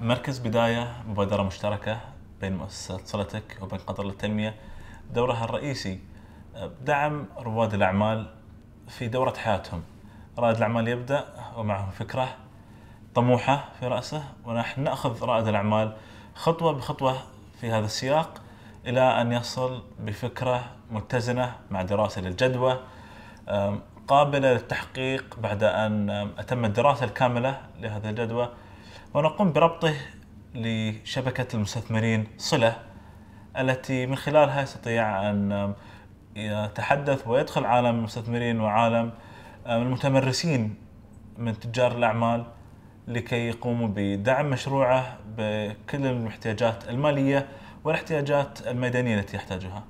مركز بداية مبادرة مشتركة بين مؤسسة صلتك وبين قطر للتنمية. دورها الرئيسي دعم رواد الأعمال في دورة حياتهم. رائد الأعمال يبدأ ومعه فكرة طموحة في رأسه ونحن نأخذ رائد الأعمال خطوة بخطوة في هذا السياق إلى أن يصل بفكرة متزنة مع دراسة للجدوى قابلة للتحقيق بعد أن أتم الدراسة الكاملة لهذا الجدوى. ونقوم بربطه لشبكة المستثمرين صلة التي من خلالها يستطيع أن يتحدث ويدخل عالم المستثمرين وعالم المتمرسين من تجار الأعمال لكي يقوموا بدعم مشروعه بكل الاحتياجات المالية والاحتياجات الميدانية التي يحتاجها.